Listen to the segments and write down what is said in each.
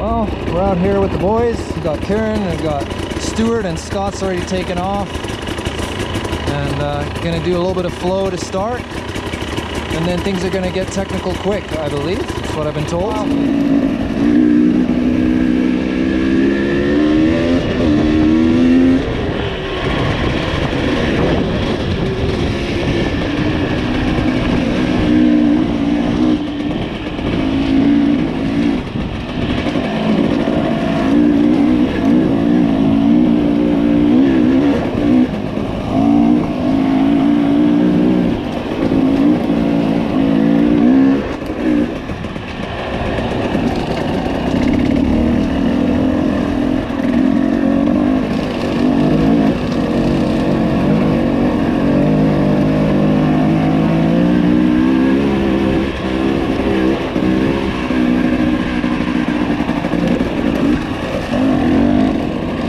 Well, we're out here with the boys. We've got Karen, we've got Stuart, and Scott's already taken off. And uh, gonna do a little bit of flow to start. And then things are gonna get technical quick, I believe. That's what I've been told.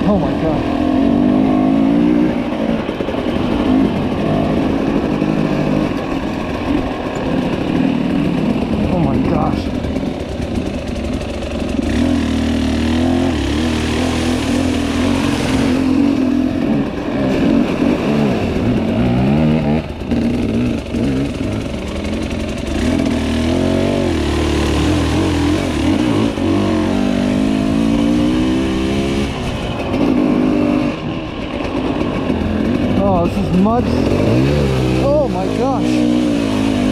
Oh my god. Oh my gosh. Oh, this is mud. Oh my gosh.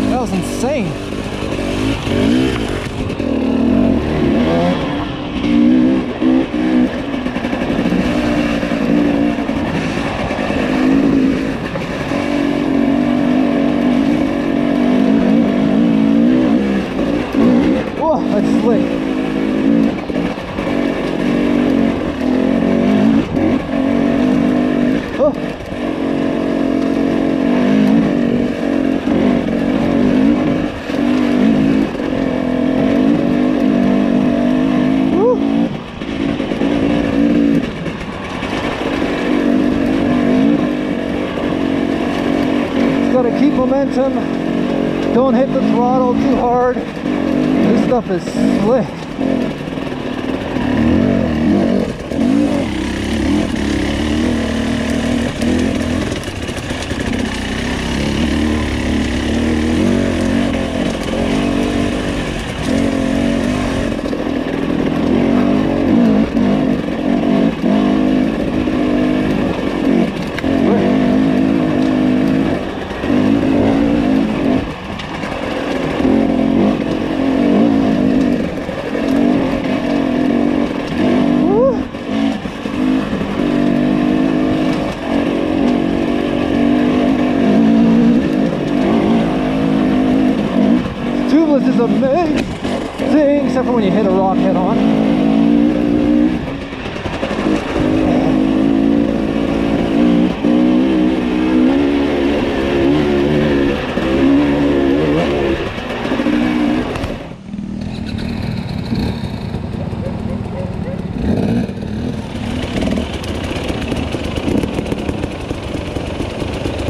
That was insane. Whoa, that's slick. Momentum. Don't hit the throttle too hard. This stuff is slick. Is amazing, except for when you hit a rock head on.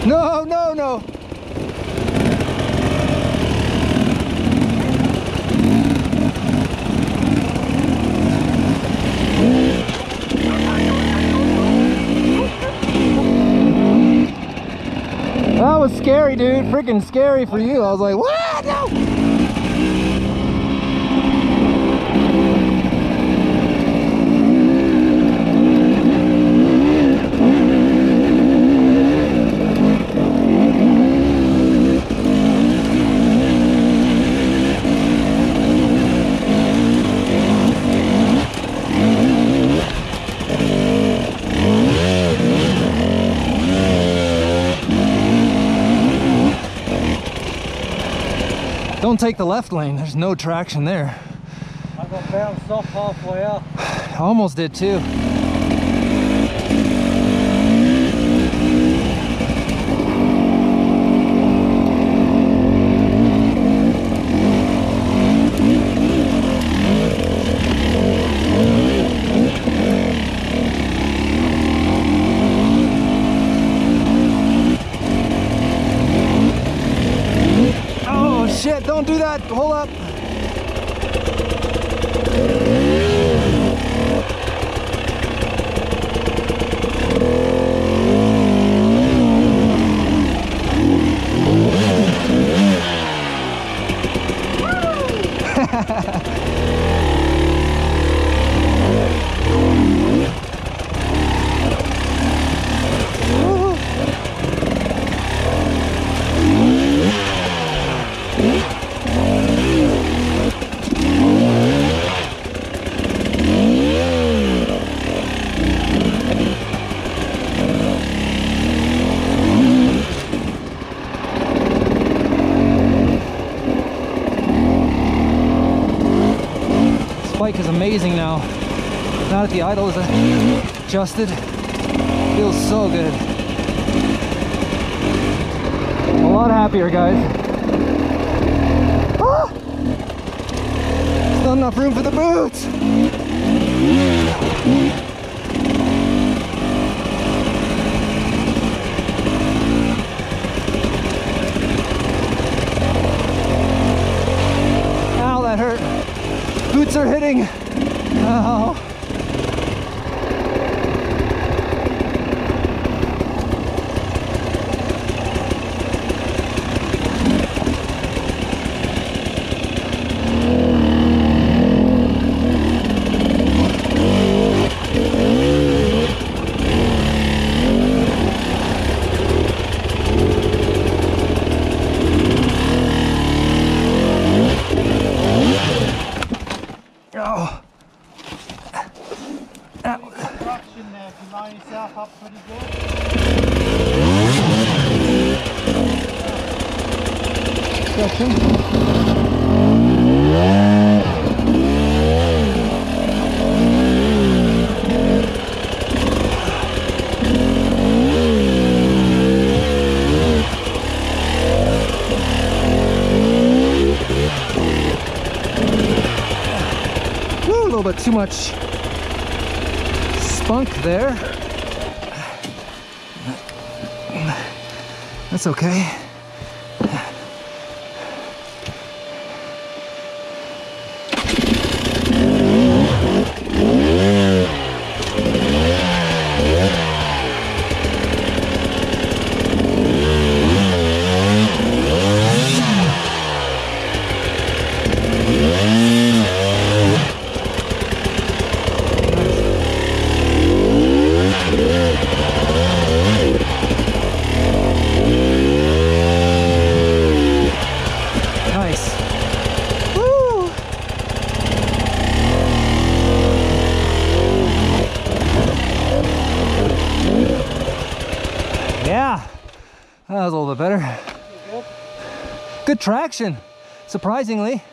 No, no, no. Was scary, dude. Freaking scary for you. I was like, what? No. Don't take the left lane. There's no traction there. I got bounced off halfway up. I almost did too. That. Hold up. Bike is amazing now. Now that the idle is adjusted, feels so good. A lot happier, guys. Ah! Not enough room for the boots. Ow, that hurt. Boots are hitting. Ow. Oh. Traction there, if you line yourself up pretty good. Section. Too much spunk there. That's okay. That was a little bit better. Good traction, surprisingly.